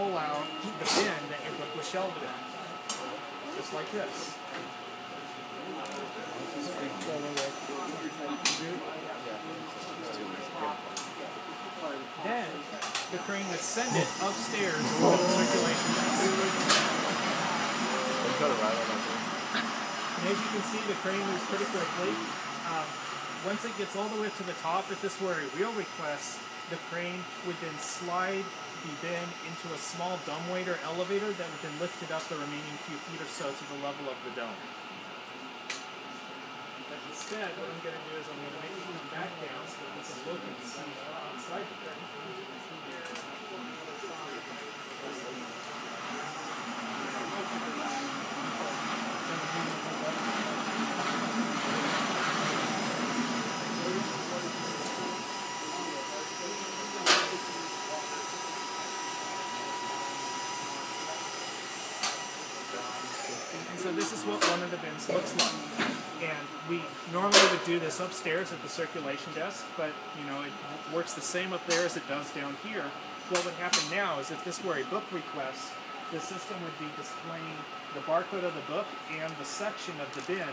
out the bin that your book was shelved in. Just like this. Then the crane would send it upstairs to the circulation. And as you can see, the crane moves pretty quickly. Um, once it gets all the way to the top, if this were a real request, the crane would then slide the bin into a small dumbwaiter elevator that would then lift it up the remaining few feet or so to the level of the dome. But instead, what I'm going to do is I'm going to make it come back down so that we can look and see inside the crane. And so this is what one of the bins looks like. And we normally would do this upstairs at the circulation desk, but you know it works the same up there as it does down here. What would happen now is if this were a book request, the system would be displaying the barcode of the book and the section of the bin